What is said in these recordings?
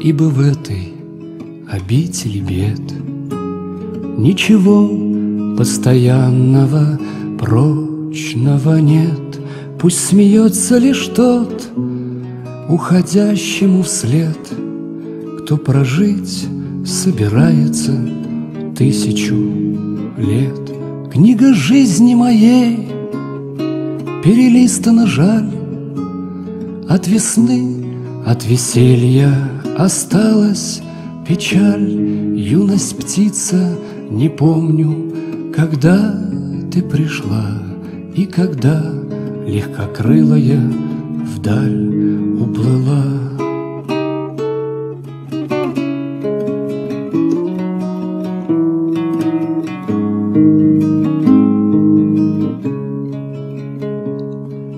Ибо в этой обители бед Ничего постоянного, прочного нет. Пусть смеется лишь тот, уходящему вслед, Кто прожить собирается тысячу лет. Книга жизни моей перелистана жаль, От весны, от веселья осталась печаль, Юность птица, не помню, когда ты пришла И когда легкокрылая вдаль уплыла.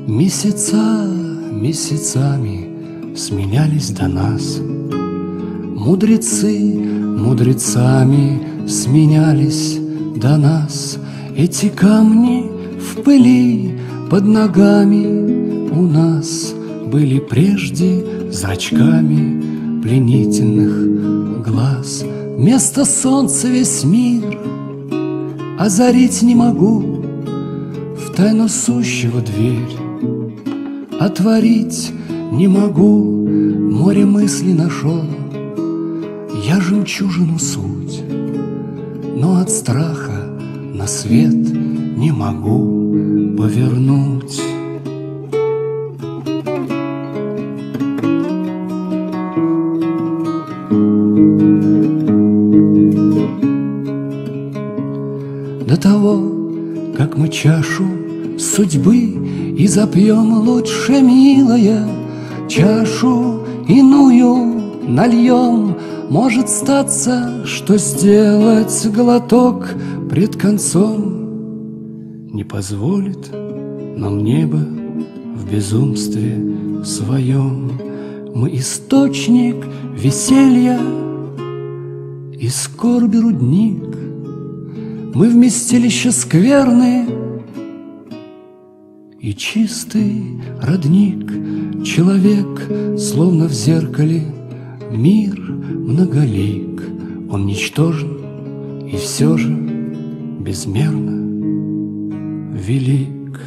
Месяца месяцами сменялись до нас. Мудрецы мудрецами сменялись до нас. Эти камни в пыли под ногами У нас были прежде зрачками Пленительных глаз. Место солнца весь мир Озарить не могу. В тайну сущего дверь Отворить не могу Море мыслей нашел Я жемчужину суть Но от страха на свет не могу повернуть. До того, как мы чашу судьбы И запьем лучше, милая, чашу иную нальем, Может статься, что сделать глоток пред концом Не позволит нам небо в безумстве своем. Мы источник веселья и скорби рудник, Мы вместилище скверны и чистый родник, Человек, словно в зеркале, мир многолик, Он ничтожен и все же безмерно велик.